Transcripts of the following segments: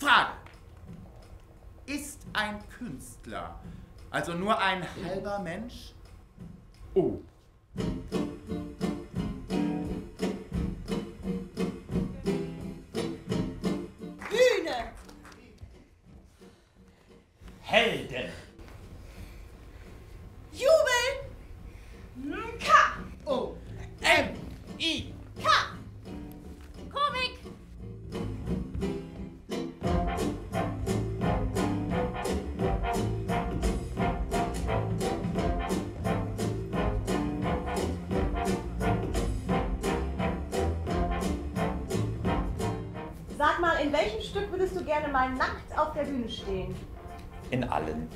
Frage. Ist ein Künstler also nur ein halber Mensch? Oh. Bühne! Helden. In welchem Stück würdest du gerne mal nackt auf der Bühne stehen? In allen.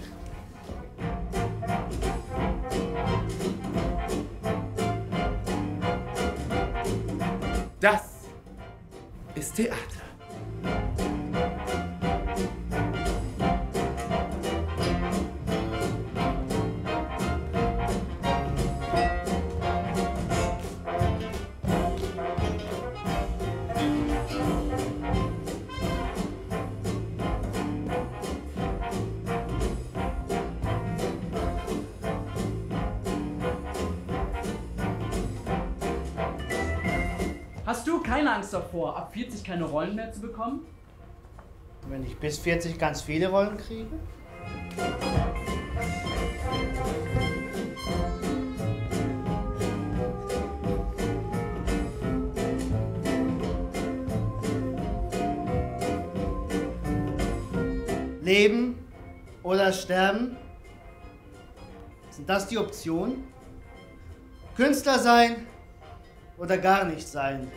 Das ist Theater. Hast du keine Angst davor, ab 40 keine Rollen mehr zu bekommen? Wenn ich bis 40 ganz viele Rollen kriege? Leben oder sterben? Sind das die Optionen? Künstler sein oder gar nicht sein?